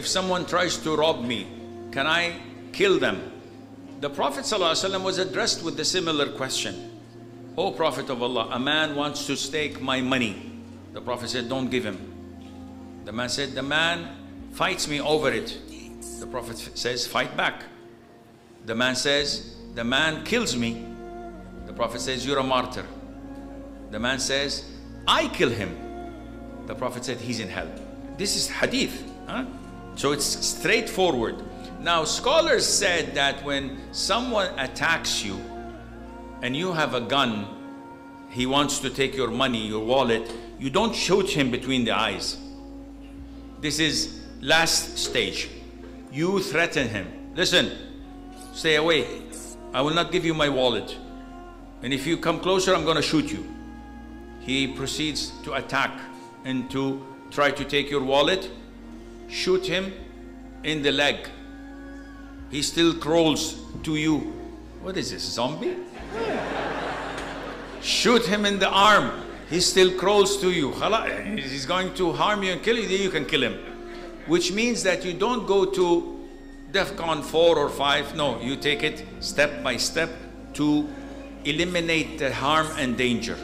if someone tries to rob me, can I kill them? The Prophet ﷺ was addressed with a similar question. O Prophet of Allah, a man wants to stake my money. The Prophet said, Don't give him. The man said, The man fights me over it. The Prophet says, Fight back. The man says, The man kills me. The Prophet says, You're a martyr. The man says, I kill him. The Prophet said, He's in hell. This is hadith. Huh? So it's straightforward. Now, scholars said that when someone attacks you and you have a gun, he wants to take your money, your wallet, you don't shoot him between the eyes. This is last stage. You threaten him. Listen, stay away. I will not give you my wallet. And if you come closer, I'm going to shoot you. He proceeds to attack and to try to take your wallet. Shoot him in the leg. He still crawls to you. What is this, zombie? Shoot him in the arm. He still crawls to you. He's going to harm you and kill you, then you can kill him. Which means that you don't go to DEFCON 4 or 5. No, you take it step by step to eliminate the harm and danger.